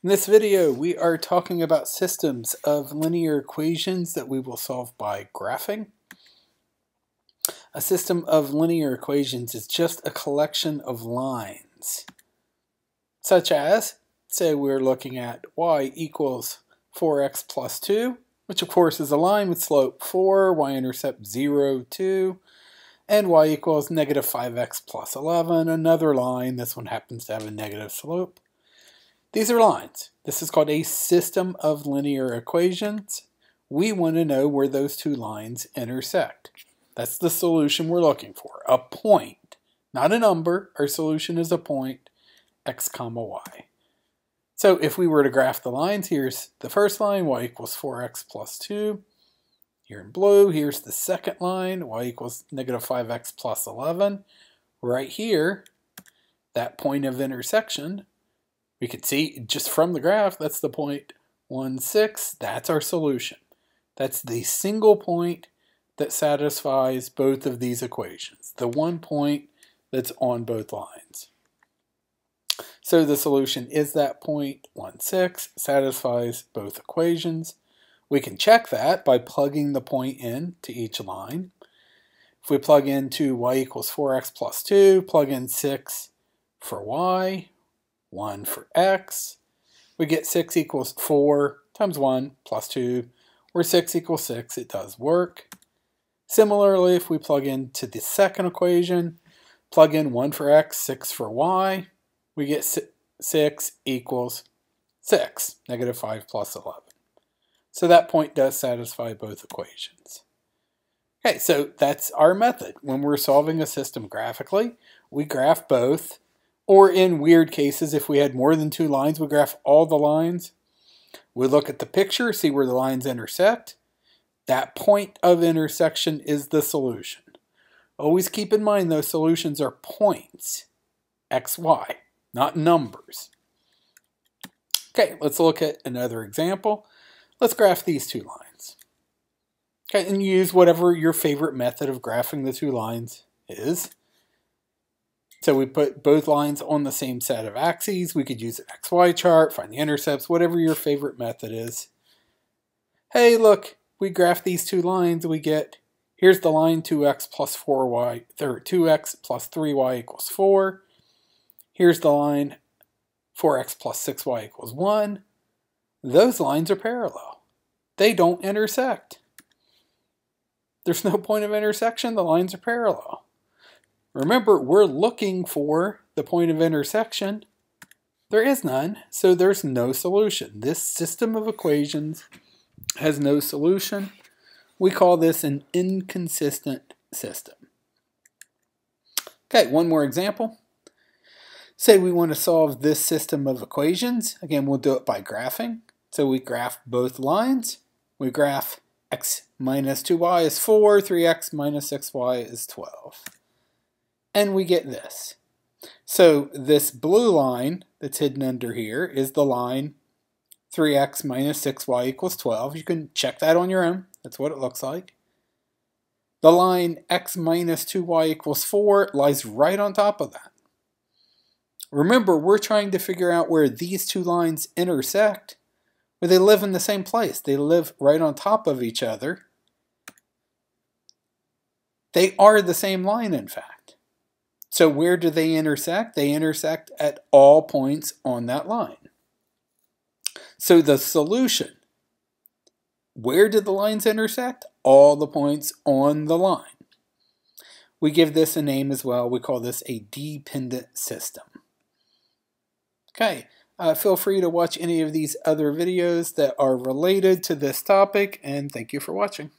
In this video, we are talking about systems of linear equations that we will solve by graphing. A system of linear equations is just a collection of lines, such as, say we're looking at y equals 4x plus 2, which of course is a line with slope 4, y-intercept 0, 2, and y equals negative 5x plus 11, another line, this one happens to have a negative slope. These are lines. This is called a system of linear equations. We want to know where those two lines intersect. That's the solution we're looking for, a point, not a number. Our solution is a point, x comma y. So if we were to graph the lines, here's the first line, y equals 4x plus 2. Here in blue, here's the second line, y equals negative 5x plus 11. Right here, that point of intersection we could see just from the graph, that's the point 1, 6. That's our solution. That's the single point that satisfies both of these equations, the one point that's on both lines. So the solution is that point 1, 6, satisfies both equations. We can check that by plugging the point in to each line. If we plug into y equals 4x plus 2, plug in 6 for y, 1 for x. We get 6 equals 4 times 1 plus 2, where 6 equals 6. It does work. Similarly, if we plug into the second equation, plug in 1 for x, 6 for y, we get 6 equals 6, negative 5 plus 11. So that point does satisfy both equations. Okay, so that's our method. When we're solving a system graphically, we graph both or in weird cases, if we had more than two lines, we graph all the lines. We look at the picture, see where the lines intersect. That point of intersection is the solution. Always keep in mind those solutions are points, x, y, not numbers. Okay, let's look at another example. Let's graph these two lines. Okay, and use whatever your favorite method of graphing the two lines is. So we put both lines on the same set of axes. We could use an XY chart, find the intercepts, whatever your favorite method is. Hey, look, we graph these two lines. We get, here's the line 2x plus 4y, or 2x plus 3y equals 4. Here's the line 4x plus 6y equals 1. Those lines are parallel. They don't intersect. There's no point of intersection. The lines are parallel. Remember, we're looking for the point of intersection. There is none, so there's no solution. This system of equations has no solution. We call this an inconsistent system. Okay, one more example. Say we want to solve this system of equations. Again, we'll do it by graphing. So we graph both lines. We graph x minus 2y is 4, 3x minus 6y is 12 and we get this. So this blue line that's hidden under here is the line 3x minus 6y equals 12. You can check that on your own. That's what it looks like. The line x minus 2y equals 4 lies right on top of that. Remember, we're trying to figure out where these two lines intersect, where they live in the same place. They live right on top of each other. They are the same line, in fact. So where do they intersect? They intersect at all points on that line. So the solution, where did the lines intersect? All the points on the line. We give this a name as well. We call this a dependent system. Okay, uh, feel free to watch any of these other videos that are related to this topic, and thank you for watching.